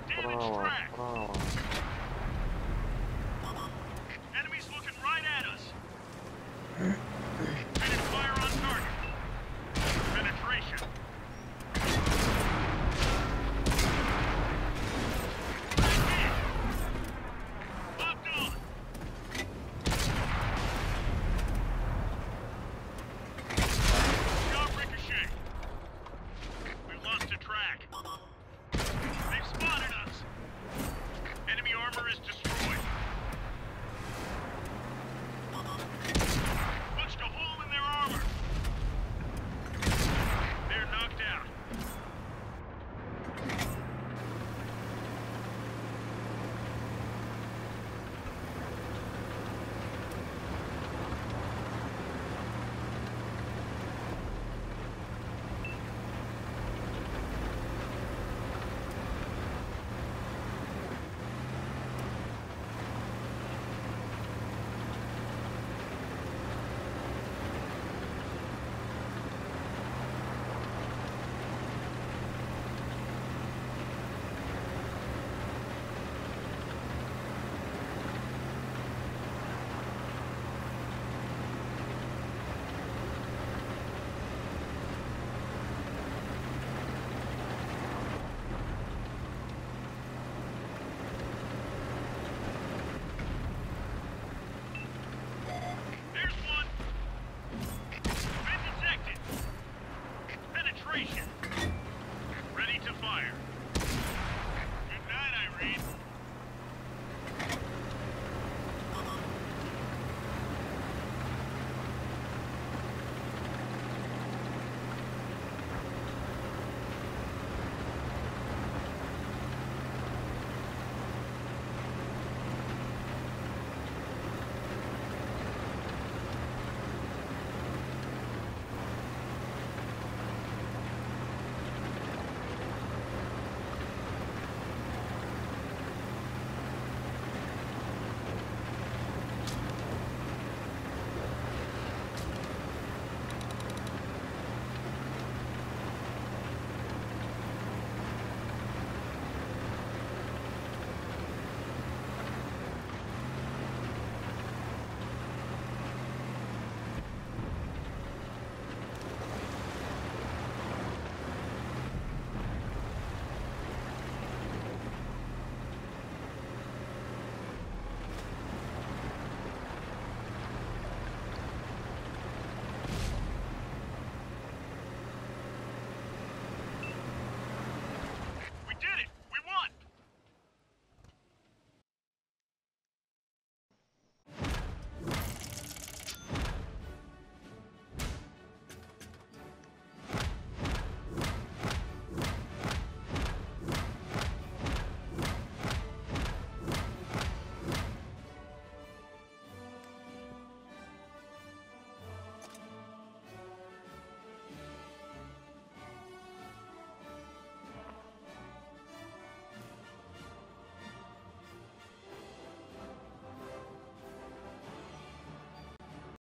право, право.